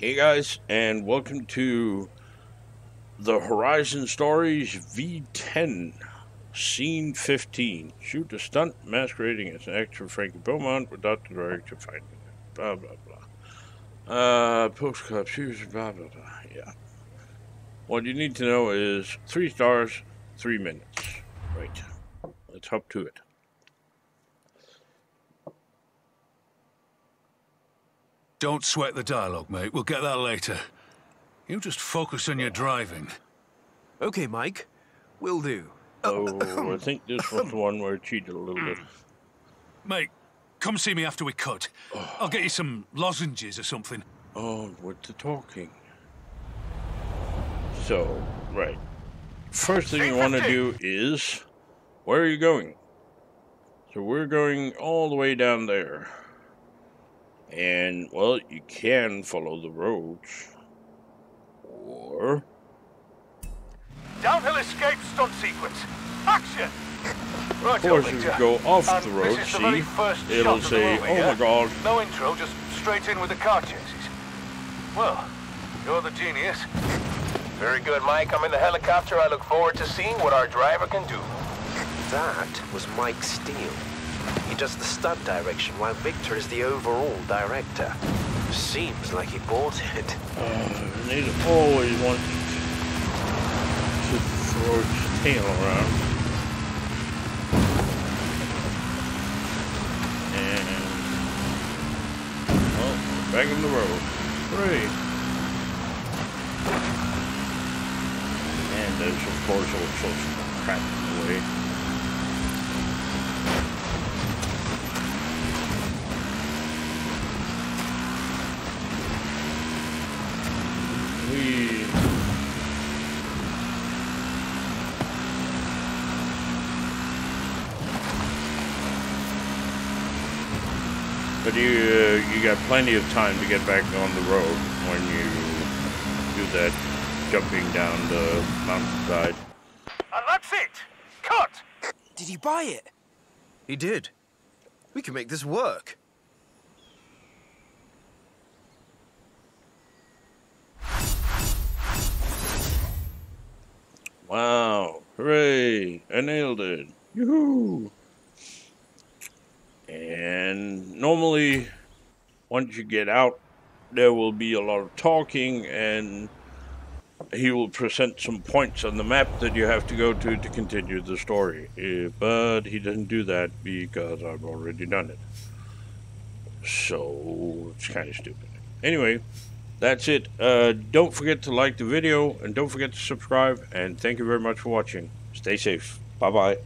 Hey guys, and welcome to the Horizon Stories V10, Scene 15. Shoot a stunt masquerading as an actor Frankie Beaumont without the director finding it. Blah, blah, blah. Uh, postcard, shoes, blah, blah, blah. Yeah. What you need to know is three stars, three minutes. Right. Let's hop to it. Don't sweat the dialogue, mate. We'll get that later. You just focus on your driving. Okay, Mike. Will do. Oh, I think this was the one where I cheated a little bit. Mate, come see me after we cut. I'll get you some lozenges or something. Oh, with the talking. So, right. First thing you want to do is, where are you going? So we're going all the way down there. And, well, you can follow the roads. Or, Downhill escape stunt sequence. Action! Right, of course, if you go off And the road, this the see, it'll shot of say, movie, oh yeah? my god, No intro, just straight in with the car chases. Well, you're the genius. Very good, Mike. I'm in the helicopter. I look forward to seeing what our driver can do. That was Mike Steele. He does the stunt direction while Victor is the overall director. Seems like he bought it. uh, Nate always wants to throw his tail around. And, well, back in the road. Hooray! And there's, of course, all sorts of crap in the way. We But you uh, you got plenty of time to get back on the road when you do that jumping down the mountainside. And that's it! Cut! Did he buy it? He did. We can make this work. Wow! Hooray! I nailed it! Yoo-hoo! And normally, once you get out, there will be a lot of talking, and he will present some points on the map that you have to go to to continue the story. Uh, but he doesn't do that because I've already done it. So it's kind of stupid. Anyway, that's it. Uh, don't forget to like the video and don't forget to subscribe. And thank you very much for watching. Stay safe. Bye bye.